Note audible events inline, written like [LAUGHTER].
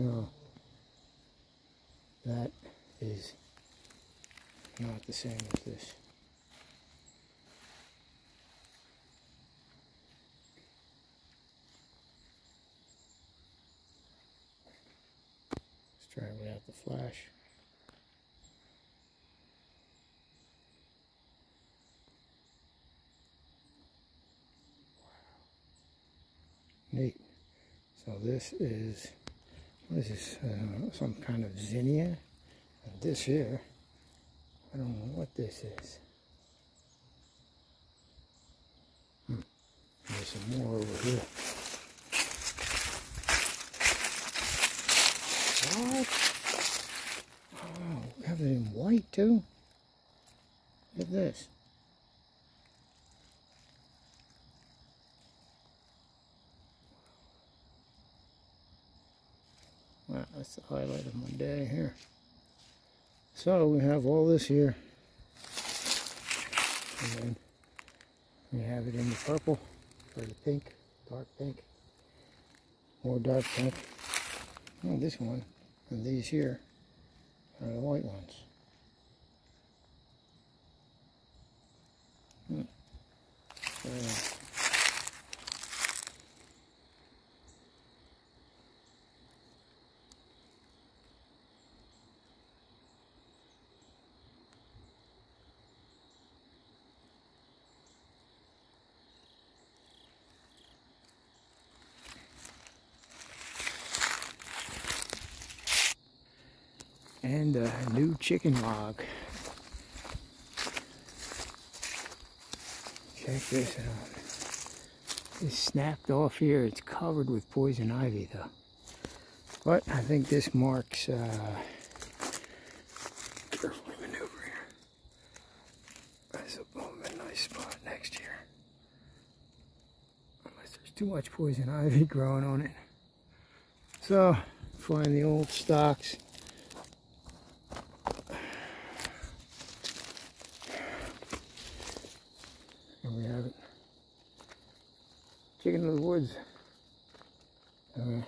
No. That is not the same as this. Let's try it without the flash. Neat. So this is, what is this, uh, some kind of zinnia? And this here, I don't know what this is. Hmm. There's some more over here. What? Oh, we have it in white too? Look at this. Wow, that's the highlight of my day here. So we have all this here. And then we have it in the purple or the pink, dark pink. More dark pink. Oh, this one and these here are the white ones. Hmm. And a new chicken log. Check this out. It's snapped off here. It's covered with poison ivy though. But I think this marks, uh, carefully maneuver here. That's a, a nice spot next year. Unless there's too much poison ivy [LAUGHS] growing on it. So, find the old stocks. And we have it. Chicken of the woods. Okay.